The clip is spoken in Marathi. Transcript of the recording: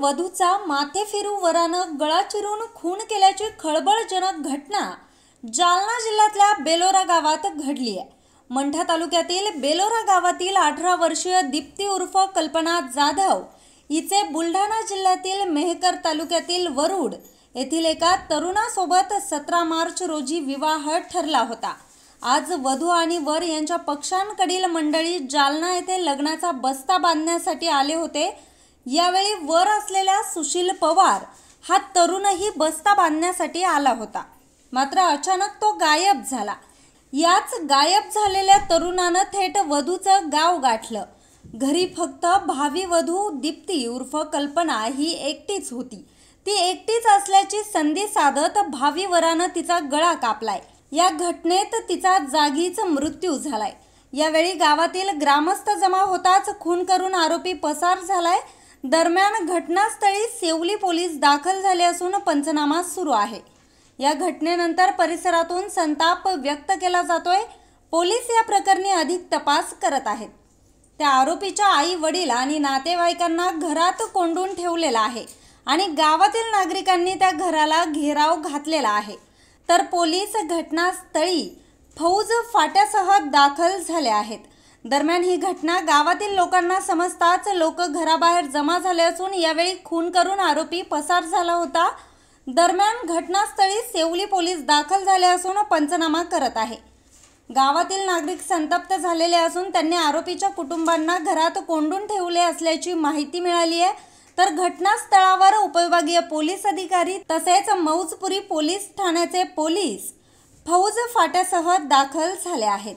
वधूचा माथे फिरू वरानं गळा चिरून खून केल्याची खळबळजनक घटना जालना जिल्ह्यातल्या बेलोरा गावात घडली आहे. मंठा तालुक्यातील बेलोरा गावातील अठरा वर्षीय दीप्ती उर्फ कल्पना जाधव हिचे बुलढाणा जिल्ह्यातील मेहकर तालुक्यातील वरुड येथील एका तरुणासोबत सतरा मार्च रोजी विवाह ठरला होता. आज वधू आणि वर यांच्या पक्षांकडील मंडळी जालना येथे लग्नाचा बस्ता बांधण्यासाठी आले होते. यावेळी वर असलेल्या सुशील पवार हा तरुणही बस्ता बांधण्यासाठी आला होता. मात्र अचानक तो गायब झाला. याच गायब झालेल्या तरुणानं थेट वधूचं गाव गाठलं. घरी फक्त भावी वधू दीप्ती उर्फ कल्पना ही एकटीच होती. ती एकटीच असल्याची संधी साधत भावी वरानं तिचा गळा कापलाय. या घटनेत तिचा जागीच मृत्यू झालाय. यावेळी गावातील ग्रामस्थ जमा होताच खून करून आरोपी पसार झालाय. दरम्यान घटनास्थळी सेवली पोलीस दाखल झाले असून पंचनामा सुरू आहे. या घटनेनंतर परिसरातून संताप व्यक्त केला जातोय. पोलीस या प्रकरणी अधिक तपास करत आहेत. त्या आरोपीच्या आई वडील आणि नातेवाईकांना घरात कोंडून ठेवलेला आहे आणि गावातील नागरिकांनी त्या घराला घेराव घातलेला आहे. तर पोलीस घटनास्थळी फौज फाट्यासह दाखल झाले आहेत. दरम्यान ही घटना गावातील लोकांना समजताच लोक घराबाहेर जमा झाले असून यावेळी खून करून आरोपी पसार झाला होता. दरम्यान घटनास्थळी सेवली पोलीस दाखल झाले असून पंचनामा करत आहे. गावातील नागरिक संतप्त झालेले असून त्यांनी आरोपीच्या कुटुंबांना घरात कोंडून ठेवले असल्याची माहिती मिळाली आहे. तर घटनास्थळावर उपविभागीय पोलीस अधिकारी तसेच मौजपुरी पोलीस ठाण्याचे पोलीस फौज फाट्यासह दाखल झाले आहेत.